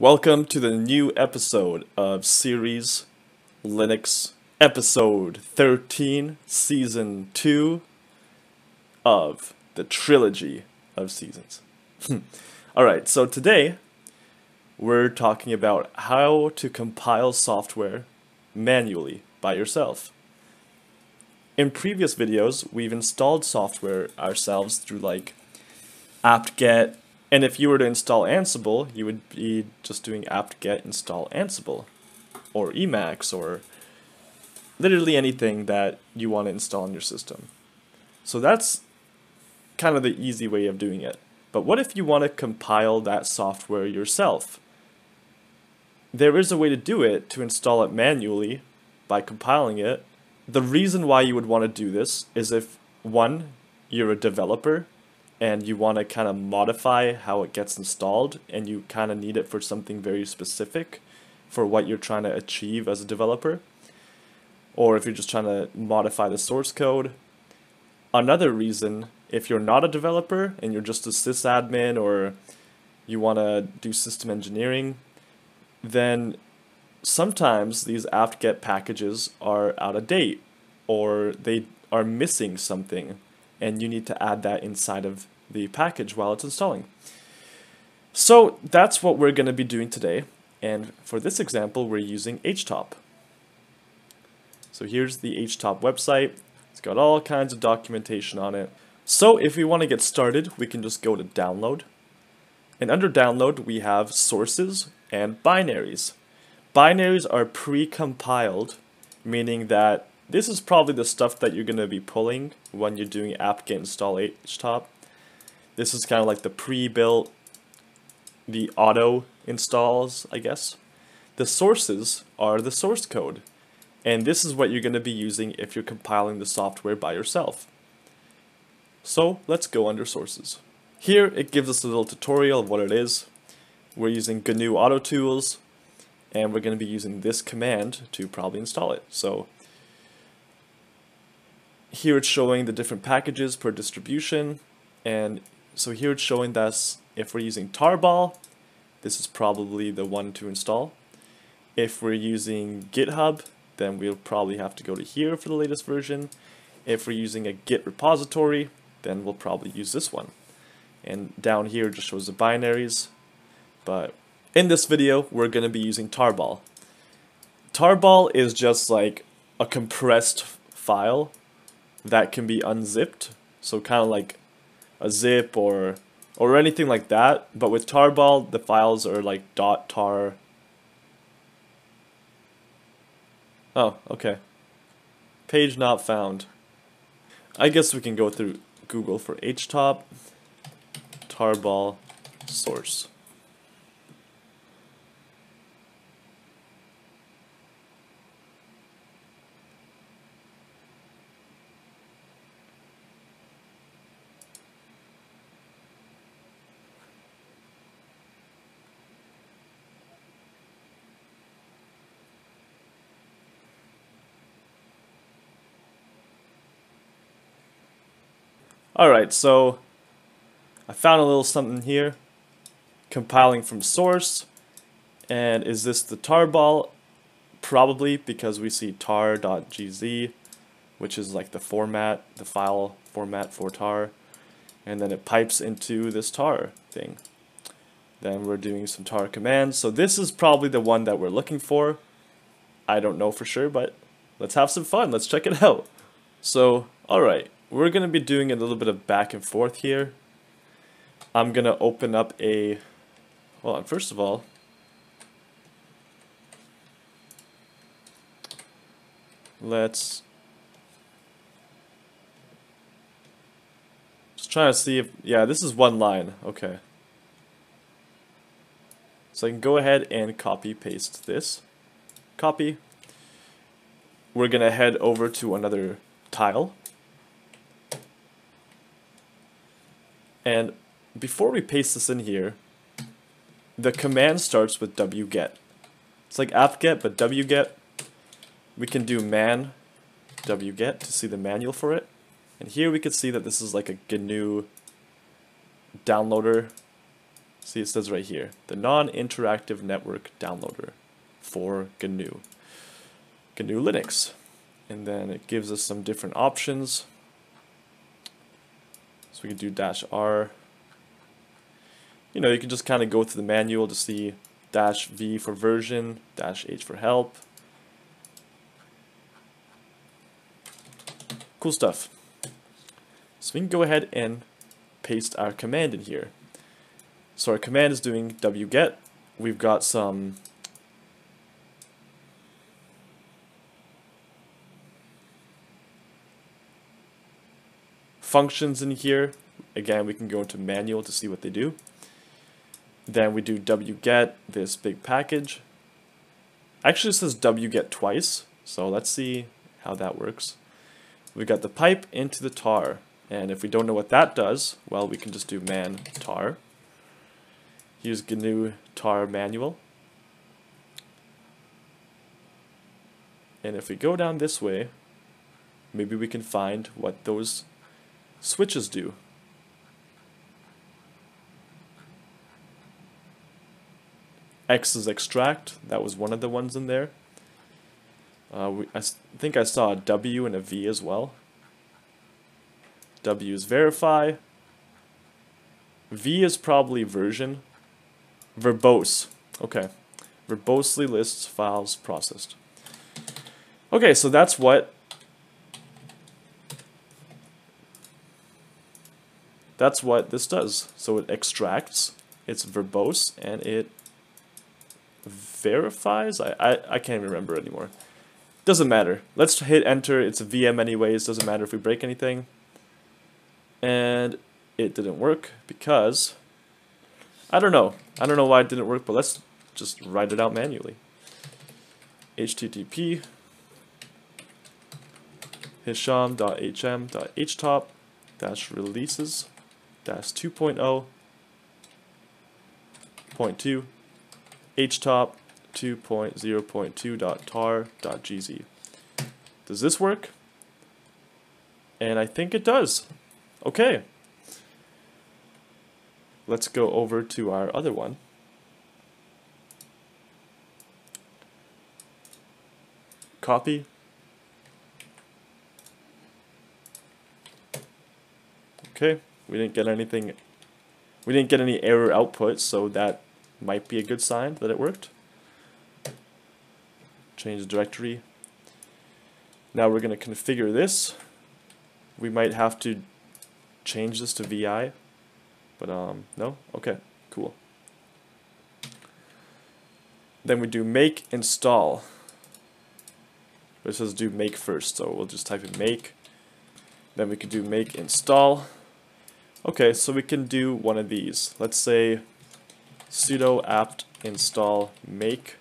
Welcome to the new episode of Series Linux, episode 13, season 2 of the trilogy of seasons. Hmm. Alright, so today we're talking about how to compile software manually by yourself. In previous videos, we've installed software ourselves through like apt-get and if you were to install Ansible, you would be just doing apt-get install Ansible, or Emacs, or literally anything that you want to install in your system. So that's kind of the easy way of doing it. But what if you want to compile that software yourself? There is a way to do it to install it manually by compiling it. The reason why you would want to do this is if, one, you're a developer and you want to kind of modify how it gets installed and you kind of need it for something very specific for what you're trying to achieve as a developer or if you're just trying to modify the source code. Another reason, if you're not a developer and you're just a sysadmin or you want to do system engineering, then sometimes these apt-get packages are out of date or they are missing something and you need to add that inside of the package while it's installing. So that's what we're going to be doing today. And for this example, we're using HTOP. So here's the HTOP website. It's got all kinds of documentation on it. So if we want to get started, we can just go to download. And under download, we have sources and binaries. Binaries are pre-compiled, meaning that this is probably the stuff that you're going to be pulling when you're doing apt-get install htop. This is kind of like the pre-built, the auto installs, I guess. The sources are the source code. And this is what you're going to be using if you're compiling the software by yourself. So let's go under sources. Here it gives us a little tutorial of what it is. We're using GNU Auto Tools and we're going to be using this command to probably install it. So here it's showing the different packages per distribution and so here it's showing that if we're using tarball this is probably the one to install. If we're using github then we'll probably have to go to here for the latest version. If we're using a git repository then we'll probably use this one. And down here just shows the binaries but in this video we're going to be using tarball. Tarball is just like a compressed file that can be unzipped. So kind of like a zip or or anything like that. But with tarball, the files are like dot tar. Oh, okay. Page not found. I guess we can go through Google for htop tarball source. Alright, so I found a little something here. Compiling from source. And is this the tarball? Probably because we see tar.gz, which is like the format, the file format for tar. And then it pipes into this tar thing. Then we're doing some tar commands. So this is probably the one that we're looking for. I don't know for sure, but let's have some fun. Let's check it out. So, alright we're going to be doing a little bit of back and forth here. I'm going to open up a, well, first of all, let's just trying to see if, yeah, this is one line, okay. So I can go ahead and copy paste this, copy. We're going to head over to another tile. And before we paste this in here, the command starts with wget. It's like apt-get, but wget. We can do man wget to see the manual for it. And here we can see that this is like a GNU downloader See, it says right here, the non-interactive network downloader for GNU. GNU Linux. And then it gives us some different options. So we can do dash R. You know, you can just kind of go through the manual to see dash V for version, dash H for help. Cool stuff. So we can go ahead and paste our command in here. So our command is doing wget. We've got some functions in here. Again, we can go into manual to see what they do. Then we do wget this big package. Actually, it says wget twice, so let's see how that works. We got the pipe into the tar, and if we don't know what that does, well, we can just do man tar use GNU tar manual. And if we go down this way, maybe we can find what those switches do. X is extract, that was one of the ones in there. Uh, we, I think I saw a W and a V as well. W is verify. V is probably version. Verbose. Okay. Verbosely lists files processed. Okay, so that's what That's what this does. So it extracts, it's verbose, and it verifies? I, I, I can't remember anymore. Doesn't matter. Let's hit enter. It's a VM anyways. Doesn't matter if we break anything. And it didn't work because... I don't know. I don't know why it didn't work, but let's just write it out manually. HTTP hisham.hm.htop-releases 2.0.2 htop 2.0.2.tar.gz. Does this work? And I think it does. Okay. Let's go over to our other one. Copy. Okay we didn't get anything, we didn't get any error output, so that might be a good sign that it worked. Change the directory. Now we're going to configure this. We might have to change this to VI. But um, no? Okay, cool. Then we do make install. It says do make first, so we'll just type in make. Then we can do make install. Okay, so we can do one of these. Let's say sudo apt install make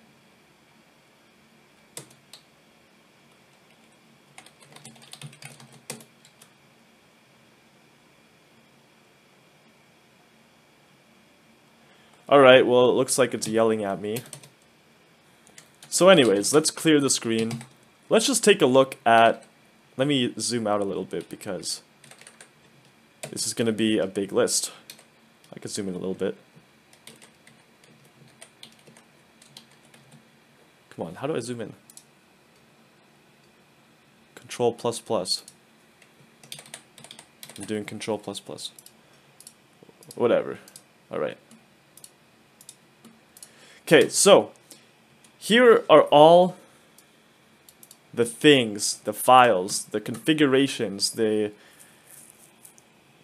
Alright, well it looks like it's yelling at me. So anyways, let's clear the screen. Let's just take a look at... Let me zoom out a little bit because this is going to be a big list. I can zoom in a little bit. Come on, how do I zoom in? Control plus plus. I'm doing control plus plus. Whatever. Alright. Okay, so here are all the things, the files, the configurations, the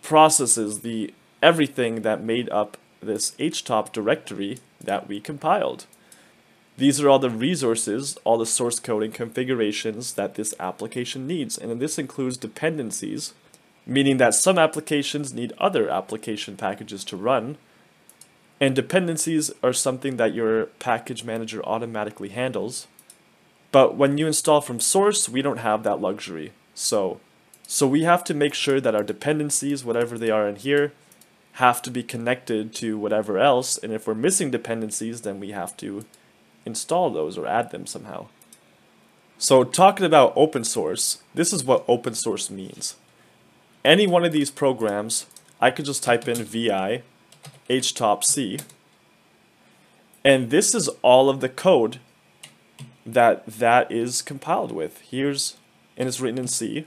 processes, the everything that made up this htop directory that we compiled. These are all the resources, all the source code and configurations that this application needs. And this includes dependencies, meaning that some applications need other application packages to run, and dependencies are something that your package manager automatically handles. But when you install from source, we don't have that luxury. So, so we have to make sure that our dependencies, whatever they are in here, have to be connected to whatever else. And if we're missing dependencies, then we have to install those or add them somehow. So talking about open source, this is what open source means. Any one of these programs, I could just type in vi htop c, And this is all of the code that that is compiled with. Here's, and it's written in C.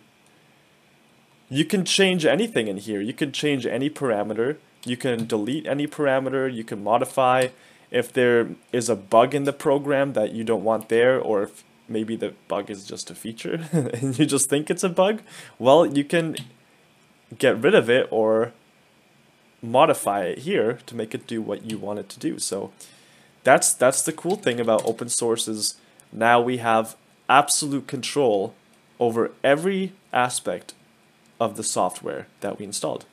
You can change anything in here. You can change any parameter. You can delete any parameter. You can modify if there is a bug in the program that you don't want there, or if maybe the bug is just a feature and you just think it's a bug, well, you can get rid of it or modify it here to make it do what you want it to do. So that's that's the cool thing about open source is now we have absolute control over every aspect of the software that we installed.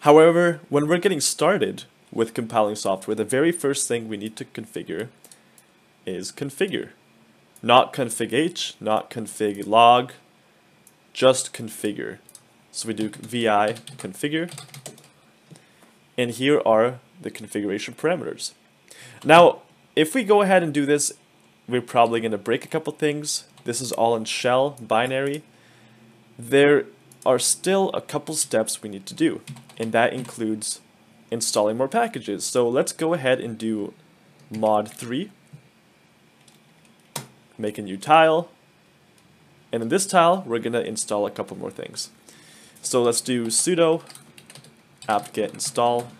However, when we're getting started with compiling software, the very first thing we need to configure is configure. Not config h, not config log, just configure. So we do vi configure, and here are the configuration parameters. Now, if we go ahead and do this, we're probably going to break a couple things. This is all in shell binary. There are still a couple steps we need to do, and that includes installing more packages. So let's go ahead and do mod 3, make a new tile, and in this tile, we're going to install a couple more things. So let's do sudo apt-get install.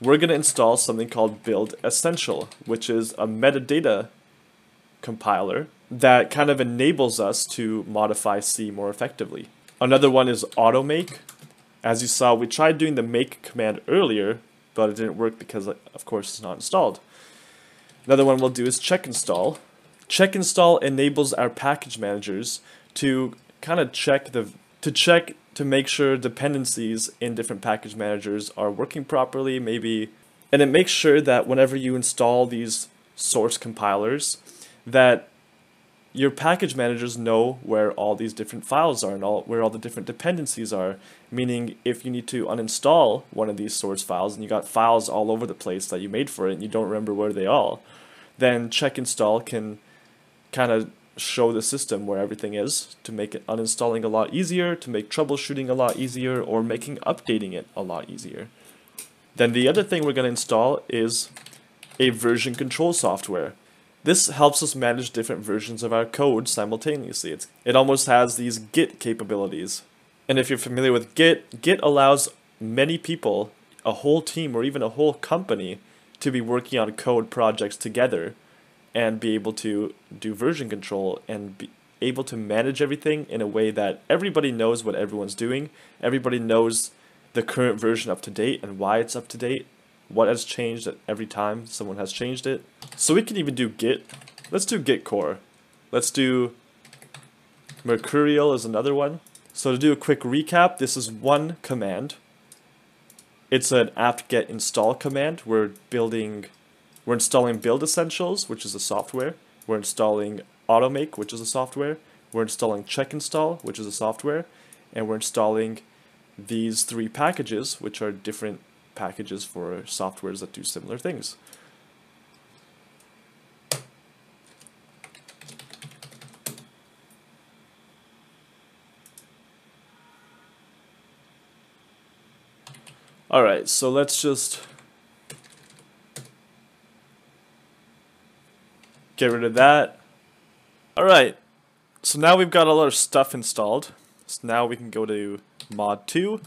We're going to install something called build essential, which is a metadata compiler that kind of enables us to modify C more effectively. Another one is automake. As you saw, we tried doing the make command earlier, but it didn't work because, of course, it's not installed. Another one we'll do is check install. Check install enables our package managers to kind of check the to check to make sure dependencies in different package managers are working properly, maybe, and it makes sure that whenever you install these source compilers, that your package managers know where all these different files are and all where all the different dependencies are. Meaning, if you need to uninstall one of these source files and you got files all over the place that you made for it and you don't remember where they are, then check install can kind of show the system where everything is to make it uninstalling a lot easier, to make troubleshooting a lot easier, or making updating it a lot easier. Then the other thing we're going to install is a version control software. This helps us manage different versions of our code simultaneously. It's, it almost has these Git capabilities. And if you're familiar with Git, Git allows many people, a whole team or even a whole company, to be working on code projects together and be able to do version control and be able to manage everything in a way that everybody knows what everyone's doing. Everybody knows the current version up to date and why it's up to date what has changed every time someone has changed it. So we can even do git. Let's do git core. Let's do mercurial is another one. So to do a quick recap, this is one command. It's an apt-get install command. We're building, we're installing build essentials, which is a software. We're installing automake, which is a software. We're installing check install, which is a software. And we're installing these three packages, which are different packages for softwares that do similar things. Alright, so let's just get rid of that. Alright, so now we've got all our stuff installed. So now we can go to mod 2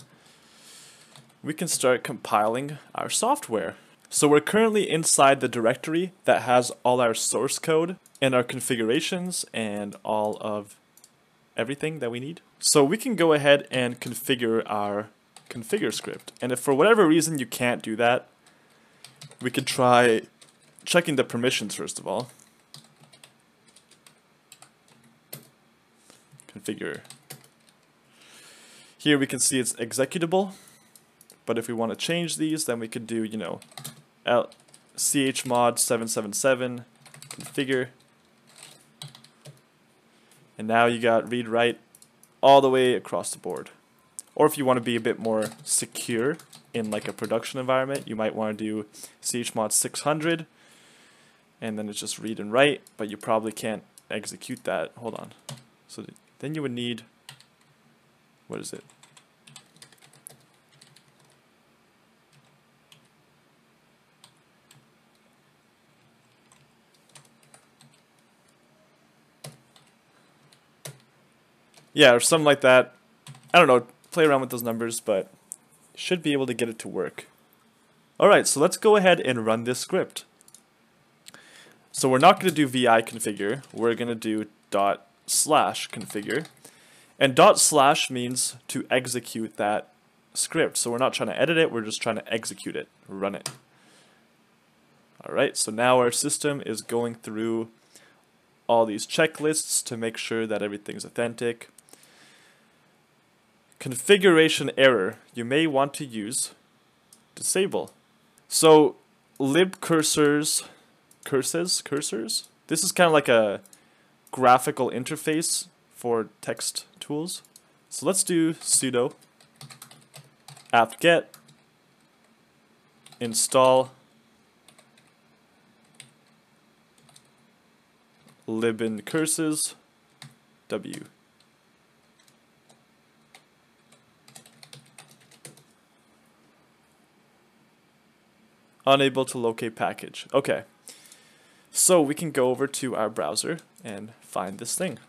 we can start compiling our software. So we're currently inside the directory that has all our source code and our configurations and all of everything that we need. So we can go ahead and configure our configure script. And if for whatever reason you can't do that, we could try checking the permissions first of all. Configure. Here we can see it's executable. But if we want to change these, then we could do, you know, L chmod 777 configure. And now you got read write all the way across the board. Or if you want to be a bit more secure in like a production environment, you might want to do chmod 600 and then it's just read and write, but you probably can't execute that. Hold on. So then you would need, what is it? Yeah, or something like that. I don't know, play around with those numbers, but should be able to get it to work. Alright, so let's go ahead and run this script. So we're not going to do vi configure, we're going to do dot slash configure. And dot slash means to execute that script. So we're not trying to edit it, we're just trying to execute it, run it. Alright, so now our system is going through all these checklists to make sure that everything's authentic. Configuration error, you may want to use disable. So lib cursors, curses, cursors, this is kind of like a graphical interface for text tools. So let's do sudo apt-get install libin curses w. Unable to locate package. Okay. So we can go over to our browser and find this thing.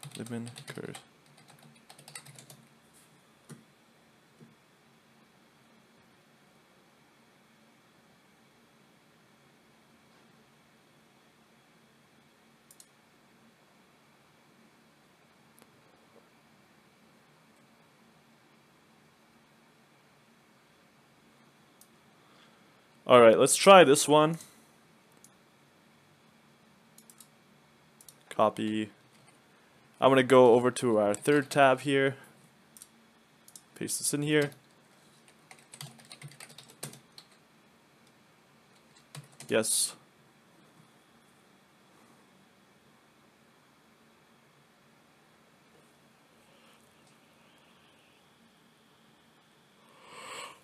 Alright, let's try this one. Copy. I'm going to go over to our third tab here. Paste this in here. Yes.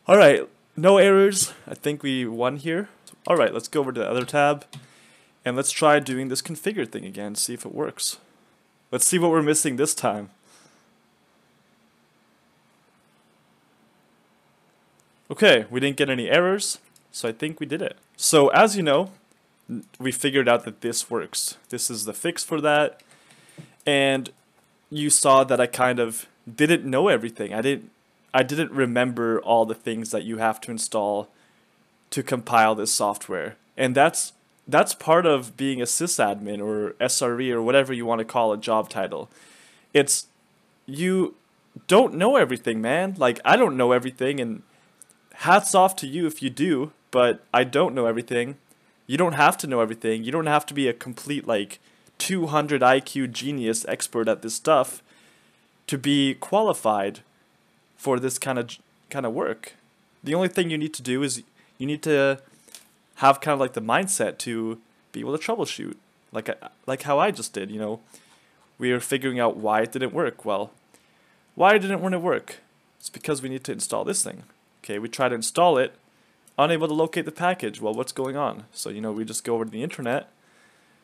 Alright, no errors. I think we won here. Alright, let's go over to the other tab. And let's try doing this configure thing again, see if it works. Let's see what we're missing this time. Okay, we didn't get any errors, so I think we did it. So as you know, we figured out that this works. This is the fix for that. And you saw that I kind of didn't know everything. I didn't I didn't remember all the things that you have to install to compile this software. And that's that's part of being a sysadmin or SRE or whatever you want to call a job title. It's you don't know everything, man. Like I don't know everything and hats off to you if you do, but I don't know everything. You don't have to know everything. You don't have to be a complete like 200 IQ genius expert at this stuff to be qualified for this kind of kind of work. The only thing you need to do is you need to have kind of like the mindset to be able to troubleshoot, like uh, like how I just did. You know, we are figuring out why it didn't work. Well, why didn't it work? It's because we need to install this thing. Okay, we try to install it, unable to locate the package. Well, what's going on? So you know, we just go over to the internet,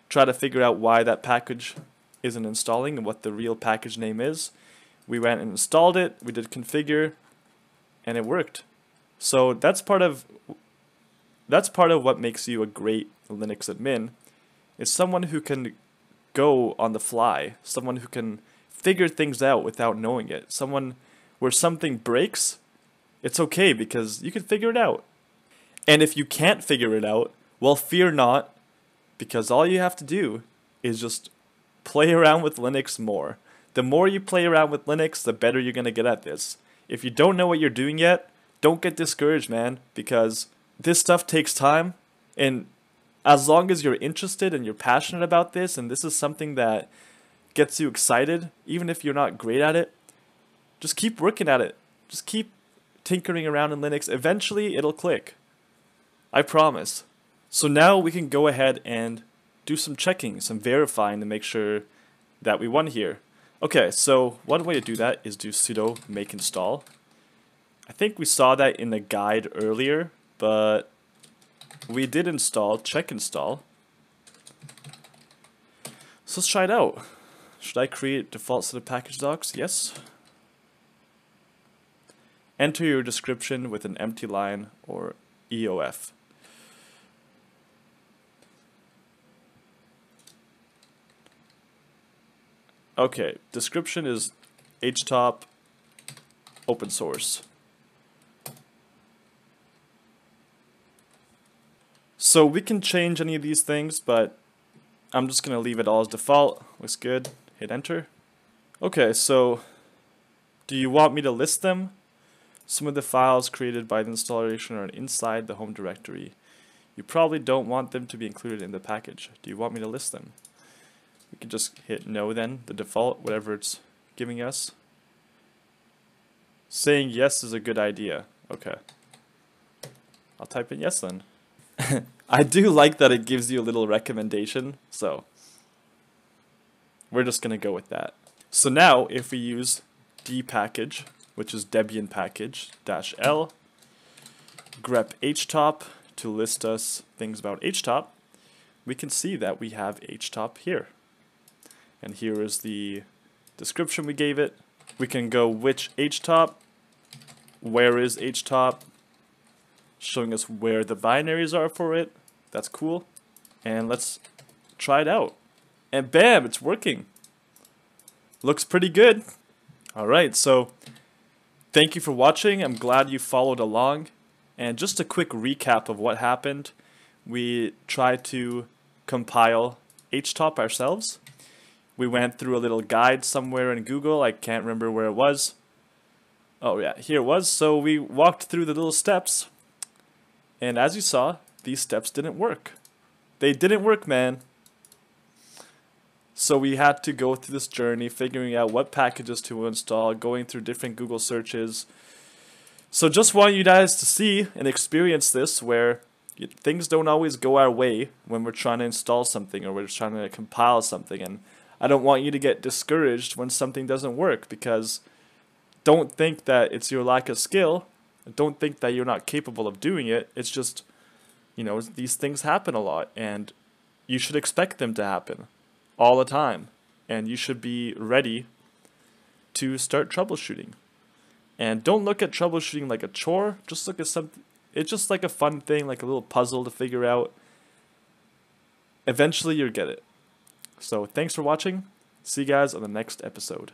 try to figure out why that package isn't installing and what the real package name is we went and installed it, we did configure, and it worked. So that's part of that's part of what makes you a great Linux admin is someone who can go on the fly, someone who can figure things out without knowing it. Someone where something breaks, it's okay because you can figure it out. And if you can't figure it out, well fear not because all you have to do is just play around with Linux more the more you play around with Linux, the better you're going to get at this. If you don't know what you're doing yet, don't get discouraged, man, because this stuff takes time. And as long as you're interested and you're passionate about this, and this is something that gets you excited, even if you're not great at it, just keep working at it. Just keep tinkering around in Linux. Eventually, it'll click. I promise. So now we can go ahead and do some checking, some verifying to make sure that we won here. Okay, so one way to do that is do sudo make install. I think we saw that in the guide earlier, but we did install check install. So let's try it out. Should I create default set of package docs? Yes. Enter your description with an empty line or EOF. Okay, description is htop open source. So we can change any of these things, but I'm just going to leave it all as default. Looks good. Hit enter. Okay, so do you want me to list them? Some of the files created by the installation are inside the home directory. You probably don't want them to be included in the package. Do you want me to list them? We can just hit no then, the default, whatever it's giving us. Saying yes is a good idea. Okay. I'll type in yes then. I do like that it gives you a little recommendation, so we're just going to go with that. So now if we use dpackage, which is Debian package, dash L, grep htop to list us things about htop, we can see that we have htop here. And here is the description we gave it. We can go which htop, where is htop, showing us where the binaries are for it. That's cool. And let's try it out. And bam, it's working. Looks pretty good. Alright, so thank you for watching. I'm glad you followed along. And just a quick recap of what happened. We tried to compile htop ourselves. We went through a little guide somewhere in Google. I can't remember where it was. Oh yeah, here it was. So we walked through the little steps and as you saw, these steps didn't work. They didn't work, man. So we had to go through this journey, figuring out what packages to install, going through different Google searches. So just want you guys to see and experience this where things don't always go our way when we're trying to install something or we're trying to compile something. And I don't want you to get discouraged when something doesn't work because don't think that it's your lack of skill don't think that you're not capable of doing it. It's just, you know, these things happen a lot, and you should expect them to happen all the time. And you should be ready to start troubleshooting. And don't look at troubleshooting like a chore. Just look at something. It's just like a fun thing, like a little puzzle to figure out. Eventually, you'll get it. So, thanks for watching. See you guys on the next episode.